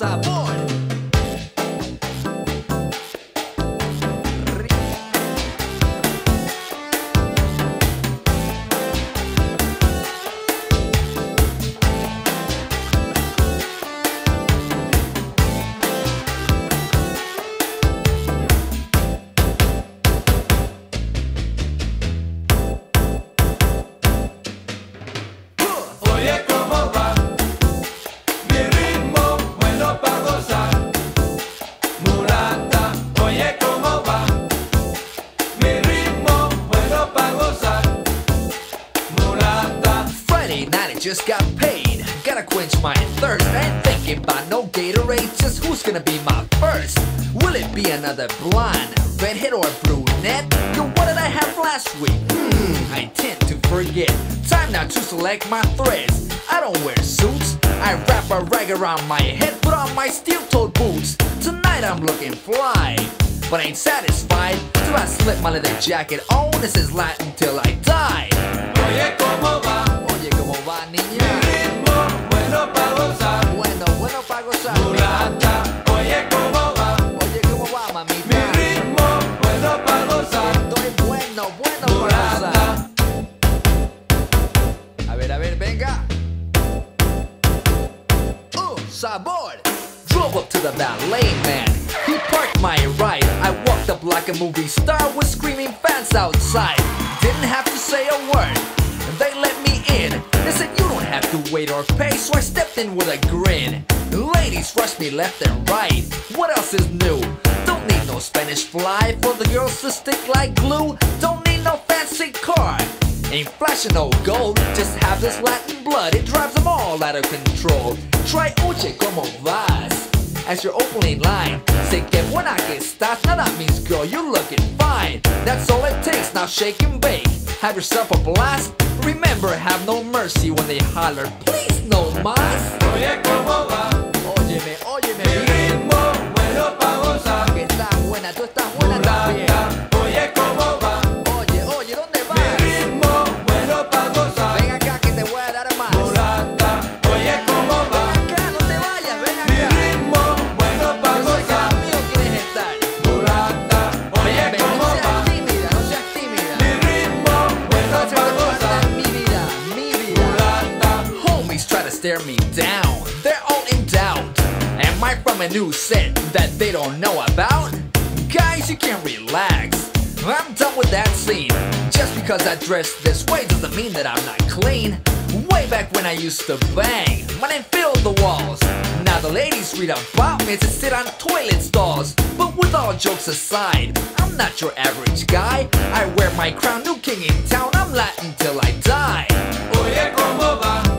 sabor. 99, I just got paid. Gotta quench my thirst. I ain't thinking about no Gatorade, just who's gonna be my first? Will it be another blonde, redhead, or brunette? Yo, what did I have last week? Hmm, I tend to forget. Time now to select my threads. I don't wear suits. I wrap a rag around my head, put on my steel-toed boots. Tonight I'm looking fly, but I ain't satisfied till I slip my leather jacket on. This is Latin till I die. Ver, a ver, venga. Uh, sabor. Drove up to the ballet man. He parked my ride. I walked up like a movie star with screaming fans outside. Didn't have to say a word. They let me in. They said you don't have to wait or pay, so I stepped in with a grin. Ladies rushed me left and right. What else is new? Don't need no Spanish fly for the girls to stick like glue. Don't need no fancy car. Ain't flashing no gold, just have this Latin blood, it drives them all out of control. Try oye como vas. As your opening line, say que buena que estás. Now that means girl, you're looking fine. That's all it takes, now shake and bake. Have yourself a blast. Remember, have no mercy when they holler, please no más. oye, ¿cómo va? Óyeme, óyeme Mi ritmo bueno para gozar. Que estás buena, tú estás try to stare me down. They're all in doubt. Am I from a new set that they don't know about? Guys, you can relax. I'm done with that scene. Just because I dress this way doesn't mean that I'm not clean. Way back when I used to bang, when I filled the walls. Now the ladies read about me to sit on toilet stalls. But with all jokes aside, I'm not your average guy. I wear my crown, new king in town. I'm Latin till I die. oye, ¿cómo va?